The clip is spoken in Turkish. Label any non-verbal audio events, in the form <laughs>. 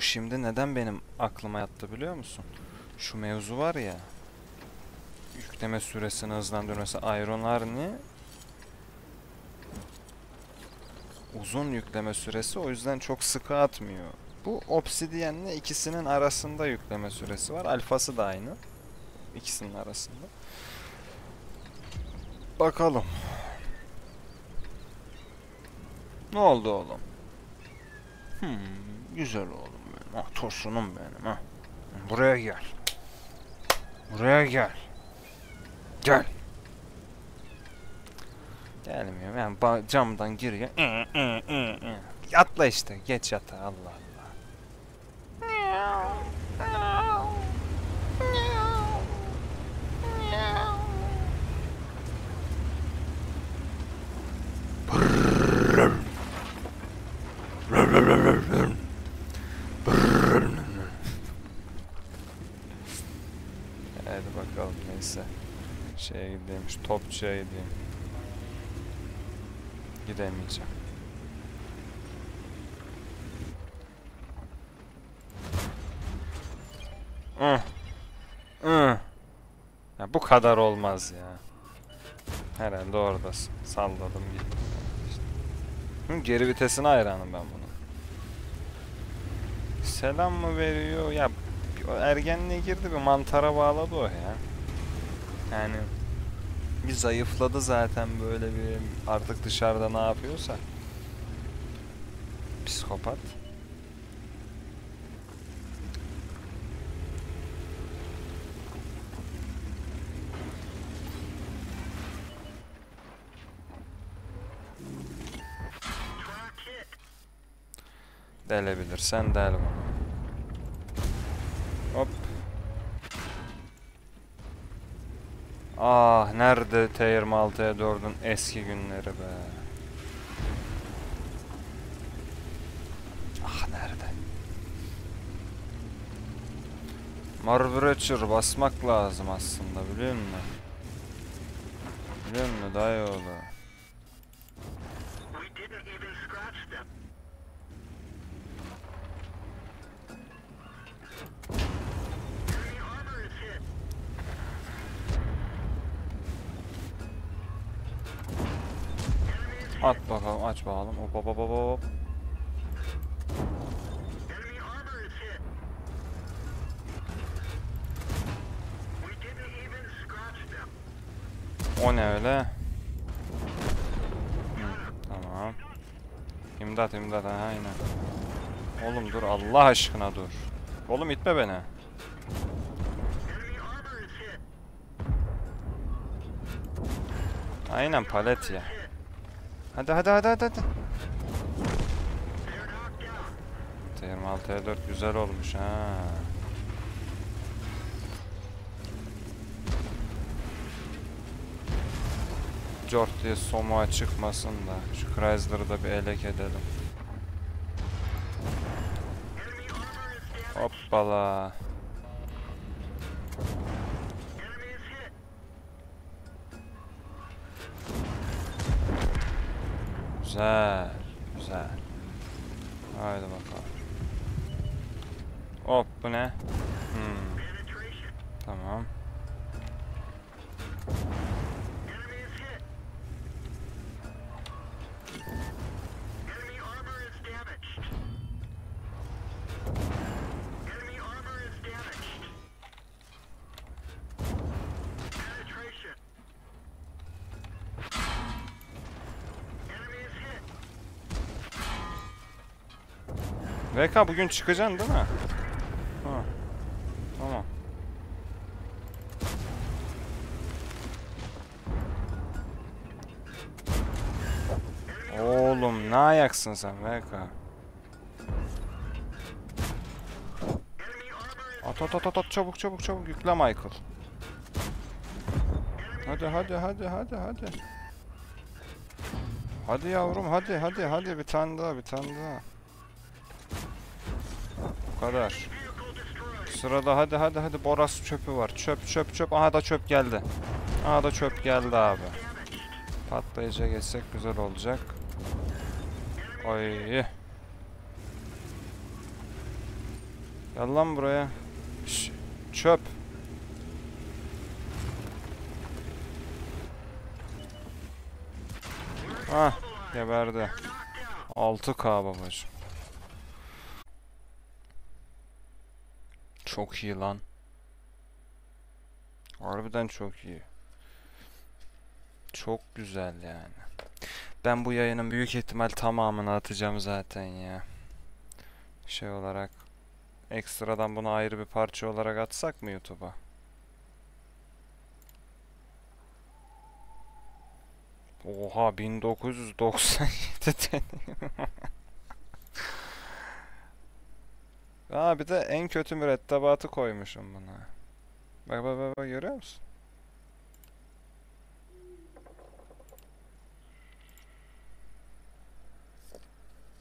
Bu şimdi neden benim aklıma yattı biliyor musun? Şu mevzu var ya. Yükleme süresini hızlandırması Iron Army uzun yükleme süresi o yüzden çok sıkı atmıyor. Bu Obsidian'le ikisinin arasında yükleme süresi var. Alfası da aynı. İkisinin arasında. Bakalım. Ne oldu oğlum? Hmm, güzel benim. Ah tosunum benim ha. Buraya gel. Buraya gel. Gel. Gelmiyor. Yani camdan giriyor. Atla işte. Geç yatağa. Allah Allah. Hadi bakalım neyse. Şeye gideyim, şu topçuya gideyim. Gidemeyeceğim. Hı. Hı. Ya bu kadar olmaz ya. Herhalde oradasın. Salladım gittim. İşte. Geri vitesine hayranım ben bunun. Selam mı veriyor? Ya ergenliğe girdi bir mantara bağladı o ya. Yani bir zayıfladı zaten böyle bir artık dışarıda ne yapıyorsa. Psikopat. Delebilirsen del bunu. Hop. Ah nerede T26'ya 4'ün eski günleri be. Ah nerede? Marbreacher basmak lazım aslında biliyor musun? Biliyor musun oğlu? We At bakalım aç bakalım. Hop hop hop hop. O ne öyle? Hı, tamam. İmdat imdat ha, aynen. Oğlum dur Allah aşkına dur. Oğlum itme beni. Aynen palet ya. Hadi hadi hadi hadi hadi. They're knocked out. T26'ya 4 güzel olmuş ha. Jort diye somuğa çıkmasın da şu Chrysler'ı da bir elek edelim. Hoppala. Güzel. Güzel. Haydi bakalım. Hop bu ne? Hmm, tamam. VK bugün çıkacaksın değil mi? Ha. Tamam. Oğlum ne ayaksın sen VK? At at at at at çabuk çabuk çabuk yükle Michael. Hadi hadi hadi hadi hadi. Hadi yavrum hadi hadi hadi bir tane daha bir tane daha. Bu kadar. Sırada hadi hadi hadi Boras çöpü var. Çöp çöp çöp. Aha da çöp geldi. Aha da çöp geldi abi. Patlayıcıya geçsek güzel olacak. Oy. Gel lan buraya. Şş, çöp. Ah geberdi. 6K babacım. Çok iyi lan. Harbiden çok iyi. Çok güzel yani. Ben bu yayının büyük ihtimal tamamını atacağım zaten ya. Şey olarak. Ekstradan bunu ayrı bir parça olarak atsak mı YouTube'a? Oha 1997 deneyim. <laughs> Aa bir de en kötü mürettebatı koymuşum buna. Bak bak bak, bak görüyor musun?